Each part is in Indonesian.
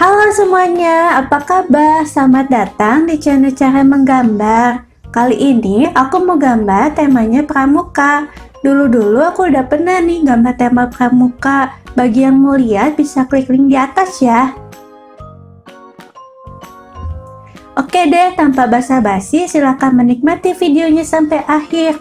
Halo semuanya, apa kabar? Selamat datang di channel Cara Menggambar. Kali ini aku mau gambar temanya pramuka. Dulu-dulu aku udah pernah nih gambar tema pramuka. Bagi yang mau lihat bisa klik link di atas ya. Oke deh, tanpa basa-basi silahkan menikmati videonya sampai akhir.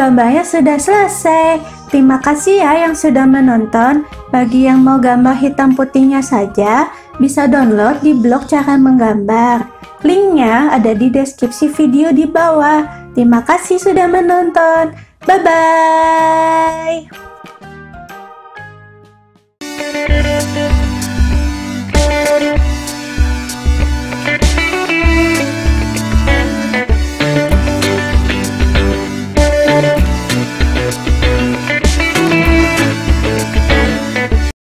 Gambarnya sudah selesai. Terima kasih ya yang sudah menonton. Bagi yang mau gambar hitam putihnya saja, bisa download di blog cara menggambar. Linknya ada di deskripsi video di bawah. Terima kasih sudah menonton. Bye-bye.